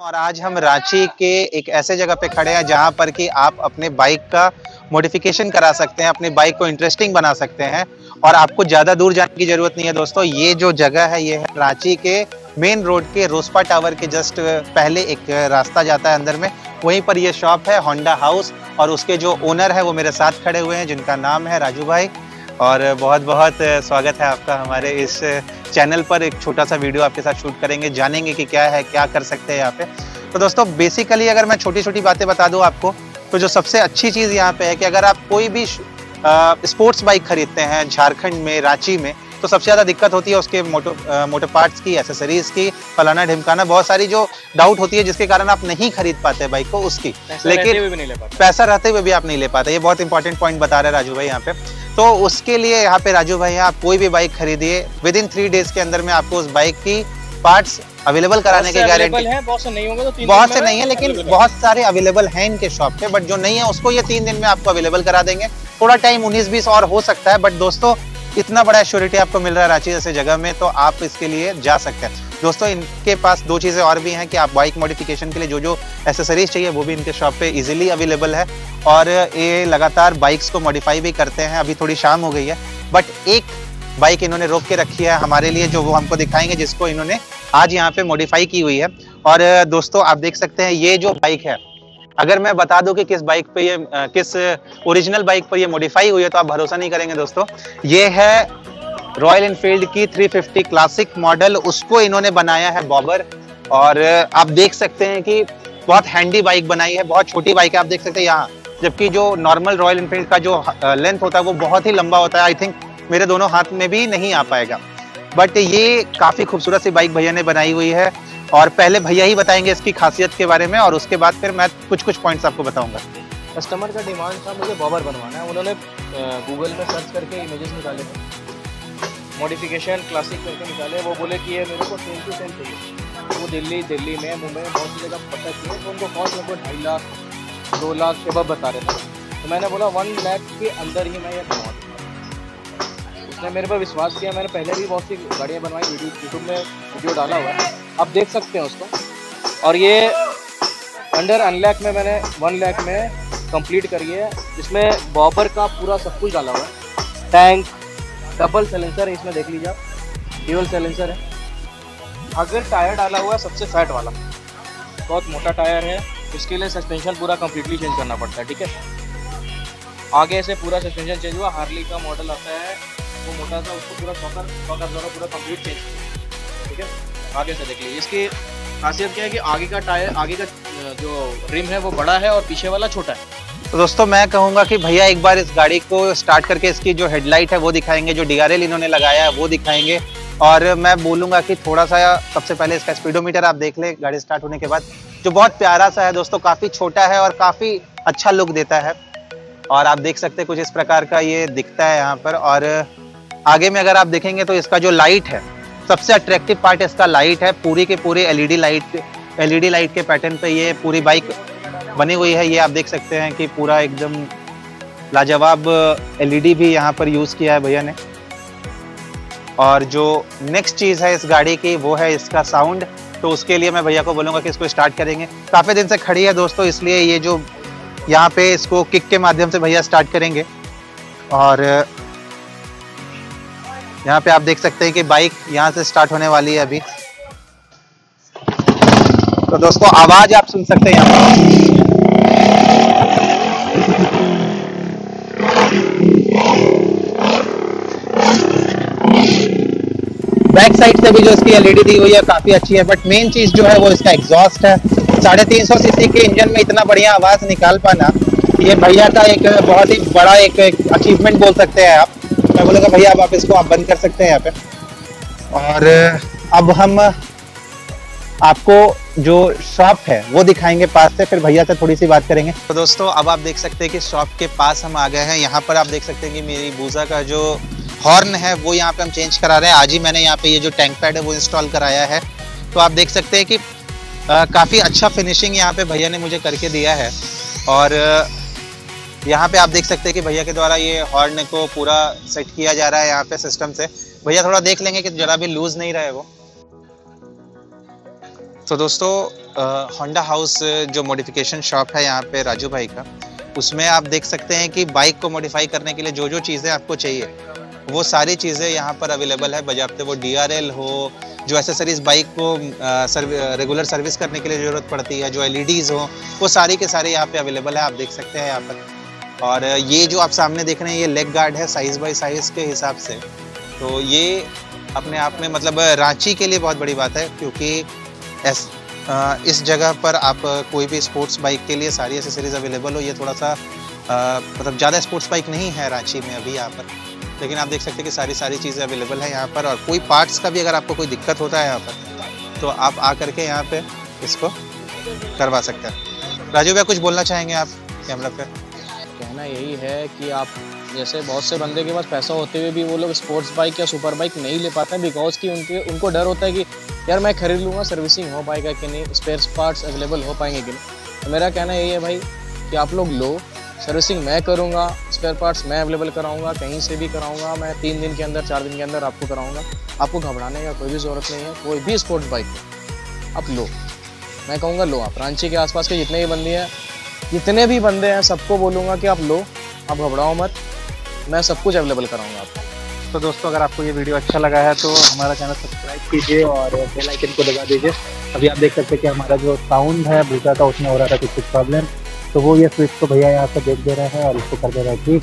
और आज हम रांची के एक ऐसे जगह पे खड़े हैं जहाँ पर कि आप अपने बाइक का मॉडिफिकेशन करा सकते हैं, अपनी बाइक को इंटरेस्टिंग बना सकते हैं। और आपको ज़्यादा दूर जाने की ज़रूरत नहीं है दोस्तों, ये जो जगह है, ये है रांची के मेन रोड के रोस्पा टावर के जस्ट पहले एक रास्ता जाता है अंदर में। वहीं पर ये शॉप है होंडा हाउस और उसके जो ओनर है वो मेरे साथ खड़े हुए हैं, जिनका नाम है राजू भाई। और बहुत बहुत स्वागत है आपका हमारे इस चैनल पर। एक छोटा सा वीडियो आपके साथ शूट करेंगे, जानेंगे कि क्या है, क्या कर सकते हैं यहाँ पे। तो दोस्तों बेसिकली अगर मैं छोटी छोटी बातें बता दूँ आपको तो जो सबसे अच्छी चीज़ यहाँ पे है कि अगर आप कोई भी स्पोर्ट्स बाइक खरीदते हैं, झारखंड में, रांची में तो सबसे ज़्यादा दिक्कत होती है उसके मोटो मोटर पार्ट्स की एसेसरीज की फलाना ढिमकाना बहुत सारी जो डाउट होती है जिसके कारण आप नहीं खरीद पाते बाइक को उसकी। लेकिन पैसा रहते हुए भी आप नहीं ले पाते। ये बहुत इंपॉर्टेंट पॉइंट बता रहे राजू भाई यहाँ पे। तो उसके लिए यहाँ पे राजू भाई आप कोई भी बाइक खरीदिए विद इन थ्री डेज़ के अंदर में आपको उस बाइक की पार्ट्स अवेलेबल कराने की गारंटी है बहुत से नहीं होंगे तो बहुत से नहीं है लेकिन बहुत सारे अवेलेबल हैं इनके शॉप पे बट जो नहीं है उसको ये तीन दिन में आपको अवेलेबल करा देंगे। थोड़ा टाइम उन्नीस बीस और हो सकता है बट दोस्तों इतना बड़ा एश्योरिटी आपको मिल रहा है रांची जैसे जगह में तो आप इसके लिए जा सकते हैं। दोस्तों, इनके पास दो चीज़ें और भी हैं कि आप बाइक मॉडिफिकेशन के लिए जो जो एसेसरीज चाहिए, वो भी इनके शॉप पे इजीली अवेलेबल है। और ये लगातार बाइक्स को मॉडिफाई भी करते हैं। अभी थोड़ी शाम हो गई है बट एक बाइक इन्होंने रोक के रखी है हमारे लिए, जो वो हमको दिखाएँगे, जिसको इन्होंने आज यहाँ पे मॉडिफाई की हुई है। और, दोस्तों, आप देख सकते हैं, ये जो बाइक है अगर मैं बता दूँ कि किस बाइक पे ये किस ओरिजिनल बाइक पर ये मॉडिफाई हुई है तो आप भरोसा नहीं करेंगे दोस्तों। ये है रॉयल इनफील्ड की 350 क्लासिक मॉडल उसको इन्होंने बनाया है बॉबर और आप देख सकते हैं कि बहुत हैंडी बाइक बनाई है, बहुत छोटी बाइक है, आप देख सकते हैं यहाँ। जबकि जो नॉर्मल रॉयल इनफील्ड का जो लेंथ होता है, वो बहुत ही लंबा होता है। आई थिंक मेरे दोनों हाथ में भी नहीं आ पाएगा। बट ये काफ़ी खूबसूरत सी बाइक भैया ने बनाई हुई है। और पहले भैया ही बताएँगे इसकी खासियत के बारे में और उसके बाद फिर मैं कुछ कुछ पॉइंट्स आपको बताऊँगा। कस्टमर का डिमांड था, मुझे बॉबर बनवाना है। उन्होंने गूगल में सर्च करके इमेजेस निकाले थे। मॉडिफिकेशन क्लासिक करके निकाले। वो बोले कि ये मेरे को सेम टू सेम चाहिए। वो दिल्ली दिल्ली में, मुंबई में बहुत सी जगह पता किए तो उनको कॉस्ट लगभग ढाई लाख, दो लाख के बाद बता रहे थे। तो मैंने बोला वन लाख के अंदर ही मैं ये बनवा उसने मेरे पर विश्वास किया, मैंने पहले भी बहुत सी गाड़ियाँ बनवाई वीडियो यूट्यूब में वीडियो डाला हुआ है। आप देख सकते हैं उसको। और ये अंडर अनलैक में मैंने वन लैक में कंप्लीट करी है। जिसमें बॉबर का पूरा सब कुछ डाला हुआ है। टैंक डबल सिलेंसर है इसमें देख लीजिए आप। ड्यूअल सिलेंसर है। अगर टायर डाला हुआ है, सबसे फैट वाला। बहुत मोटा टायर है। इसके लिए सस्पेंशन पूरा कम्प्लीटली चेंज करना पड़ता है, ठीक है? आगे से पूरा सस्पेंशन चेंज हुआ। हार्ली का मॉडल आता है। वो मोटा सा उसको पूरा सॉकर सॉकर द्वारा पूरा कंप्लीट चेंज ठीक है? आगे से देख लीजिए। इसकी खासियत क्या है कि आगे का टायर, आगे का जो रिम है, वो बड़ा है और पीछे वाला छोटा है। तो दोस्तों, मैं कहूँगा कि भैया, एक बार इस गाड़ी को स्टार्ट करके इसकी जो हेडलाइट है, वो दिखाएँगे, जो डीआरएल इन्होंने लगाया है, वो दिखाएँगे। और मैं बोलूँगा कि थोड़ा सा सबसे पहले इसका स्पीडोमीटर आप देख ले, गाड़ी स्टार्ट होने के बाद। जो बहुत प्यारा सा है दोस्तों, काफ़ी छोटा है और काफ़ी अच्छा लुक देता है। और आप देख सकते हैं कुछ इस प्रकार का ये दिखता है यहाँ पर। और आगे में अगर आप देखेंगे तो इसका जो लाइट है, सबसे अट्रैक्टिव पार्ट इसका लाइट है, पूरी के पूरे एलईडी लाइट एलईडी लाइट के पैटर्न पे ये पूरी बाइक बनी हुई है। ये आप देख सकते हैं कि पूरा एकदम लाजवाब एलईडी भी यहाँ पर यूज़ किया है भैया ने। और जो नेक्स्ट चीज़ है इस गाड़ी की, वो है इसका साउंड तो उसके लिए मैं भैया को बोलूँगा कि इसको स्टार्ट करेंगे। काफ़ी दिन से खड़ी है दोस्तों, इसलिए ये जो यहाँ पे इसको किक के माध्यम से भैया स्टार्ट करेंगे। और यहाँ पे आप देख सकते हैं कि बाइक यहाँ से स्टार्ट होने वाली है अभी। तो दोस्तों, आवाज़ आप सुन सकते हैं यहाँ बैक साइड से भी जो इसकी एलईडी दी हुई है, काफ़ी अच्छी है बट मेन चीज़ जो है वो इसका एग्जॉस्ट है। साढ़े तीन सौ सीसी के इंजन में इतना बढ़िया आवाज़ निकाल पाना, ये भैया का एक बहुत ही बड़ा एक अचीवमेंट बोल सकते हैं आप। मैं बोलूँगा, भैया, अब आप इसको, आप बंद कर सकते हैं यहाँ पे। और अब हम आपको जो शॉप है, वो दिखाएँगे पास से, फिर भैया से थोड़ी सी बात करेंगे। तो दोस्तों, अब आप देख सकते हैं कि शॉप के पास हम आ गए हैं। यहाँ पर आप देख सकते हैं कि मेरी बूजा का जो हॉर्न है, वो यहाँ पे हम चेंज करा रहे हैं। आज ही मैंने यहाँ पे ये जो टैंक पैड है, वो इंस्टॉल कराया है। तो आप देख सकते हैं कि काफ़ी अच्छा फिनिशिंग यहाँ पे भैया ने मुझे करके दिया है। और यहाँ पे आप देख सकते हैं कि भैया के द्वारा ये हॉर्न को पूरा सेट किया जा रहा है यहाँ पे सिस्टम से। भैया थोड़ा देख लेंगे कि जरा भी लूज नहीं रहे वो। तो दोस्तों होंडा हाउस जो मॉडिफिकेशन शॉप है यहाँ पे राजू भाई का उसमें आप देख सकते हैं कि बाइक को मॉडिफाई करने के लिए जो जो चीज़ें आपको चाहिए वो सारी चीज़ें यहाँ पर अवेलेबल है। बजाते वो DRL हो जो एसेसरीज बाइक को सर्व, रेगुलर सर्विस करने के लिए ज़रूरत पड़ती है जो एल हो वो सारी के सारे यहाँ पे अवेलेबल है आप देख सकते हैं यहाँ पर। और ये जो आप सामने देख रहे हैं ये लेग गार्ड है साइज़ बाई साइज़ के हिसाब से। तो ये अपने आप में मतलब रांची के लिए बहुत बड़ी बात है क्योंकि एस आ, इस जगह पर आप कोई भी स्पोर्ट्स बाइक के लिए सारी एसेसरीज अवेलेबल हो। ये थोड़ा सा मतलब ज़्यादा स्पोर्ट्स बाइक नहीं है रांची में अभी यहाँ पर। लेकिन आप देख सकते हैं कि सारी सारी चीज़ें अवेलेबल है यहाँ पर और कोई पार्ट्स का भी अगर आपको कोई दिक्कत होता है यहाँ पर तो आप आ करके यहाँ पे इसको करवा सकते हैं। राजू भैया कुछ बोलना चाहेंगे आप कैमरा पे? कहना यही है कि आप, जैसे बहुत से बंदे के पास पैसा होते हुए भी वो लोग स्पोर्ट्स बाइक या सुपर बाइक नहीं ले पाते हैं बिकॉज़ कि उनके, उनको डर होता है कि यार मैं खरीद लूँगा सर्विसिंग हो पाएगा कि नहीं स्पेयर पार्ट्स अवेलेबल हो पाएँगे कि नहीं। तो मेरा कहना यही है भाई कि आप लोग लो सर्विसिंग मैं करूँगा स्पेयर पार्ट्स मैं अवेलेबल कराऊँगा, कहीं से भी कराऊँगा, मैं तीन दिन के अंदर, चार दिन के अंदर आपको कराऊँगा। आपको घबराने का कोई भी ज़रूरत नहीं है, कोई भी स्पोर्ट्स बाइक आप लो। मैं कहूँगा लो आप, रांची के आसपास के जितने भी बंदे हैं जितने भी बंदे हैं, सबको बोलूँगा कि आप लो, आप घबराओ मत। मैं सब कुछ अवेलेबल कराऊँगा आपको। तो दोस्तों, अगर आपको ये वीडियो अच्छा लगा है तो हमारा चैनल सब्सक्राइब कीजिए और बेल आइकन को दबा दीजिए। अभी आप देख सकते हैं कि हमारा जो साउंड है, भूसा था उसमें हो रहा था कुछ कुछ प्रॉब्लम तो वो ये स्विच को भैया यहाँ से देख दे रहे हैं और इसको कर दे रहे हैं। ठीक।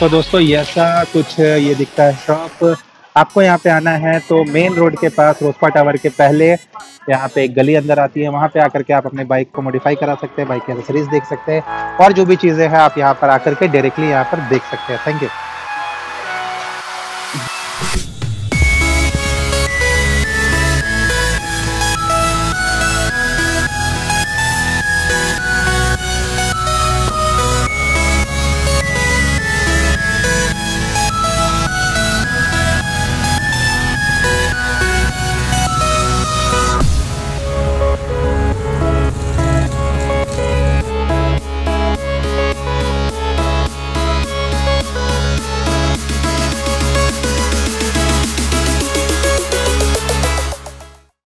तो दोस्तों ऐसा कुछ, ये दिखता है शॉप आपको यहाँ पे आना है तो मेन रोड के पास रोसपा टावर के पहले यहाँ पे एक गली अंदर आती है। वहाँ पे आकर के आप अपने बाइक को मॉडिफाई करा सकते हैं बाइक की एसेसरीज देख सकते हैं और जो भी चीज़ें हैं आप यहाँ पर आकर के डायरेक्टली यहाँ पर देख सकते हैं। Thank you